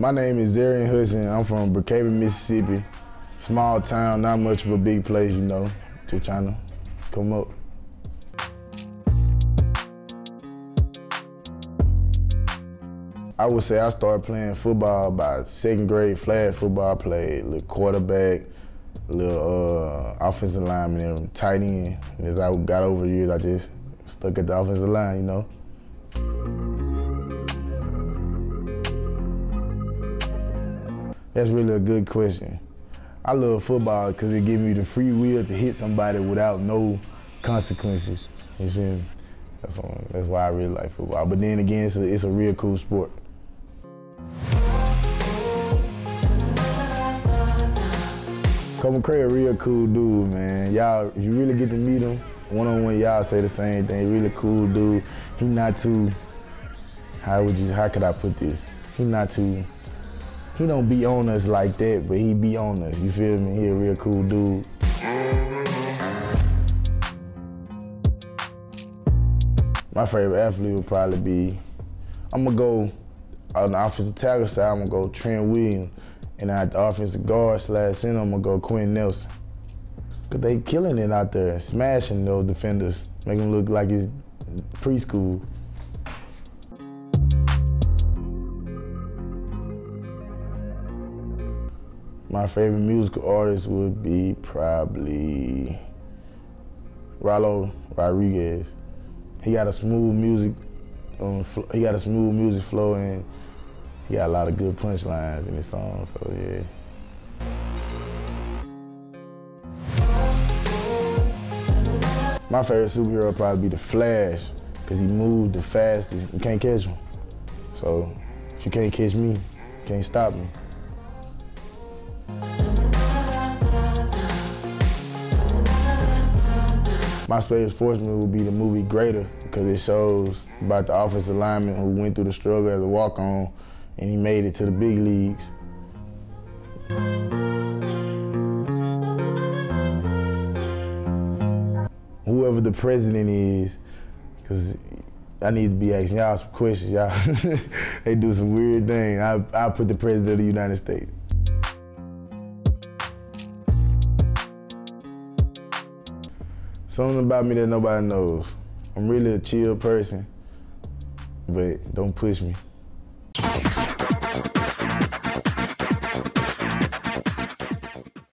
My name is Zerian Hudson. I'm from Brookhaven, Mississippi. Small town, not much of a big place, you know. Just trying to come up. I would say I started playing football by second grade, flag football, I played little quarterback, little uh, offensive lineman, and tight end. As I got over the years, I just stuck at the offensive line, you know. That's really a good question. I love football because it gives me the free will to hit somebody without no consequences. You see? That's, that's why I really like football. But then again, it's a, it's a real cool sport. Coach McCray a real cool dude, man. Y'all, if you really get to meet him, one-on-one, y'all say the same thing. Really cool dude. He not too, how would you, how could I put this? He not too, he don't be on us like that, but he be on us. You feel me? He a real cool dude. My favorite athlete would probably be, I'm gonna go on the offensive tackle side, I'm gonna go Trent Williams. And at the offensive guard slash center, I'm gonna go Quenton Nelson. Cause they killing it out there, smashing those defenders, making them look like it's preschool. My favorite musical artist would be probably Rylo Rodriguez. He got a smooth music, um, he got a smooth music flow and he got a lot of good punchlines in his songs, so yeah. My favorite superhero would probably be the Flash, because he moves the fastest. You can't catch him. So if you can't catch me, you can't stop me. My favorite sports movie would be the movie Greater because it shows about the offensive lineman who went through the struggle as a walk-on and he made it to the big leagues. Whoever the president is, because I need to be asking y'all some questions. Y'all, they do some weird things. I, I put the president of the United States. Something about me that nobody knows. I'm really a chill person, but don't push me.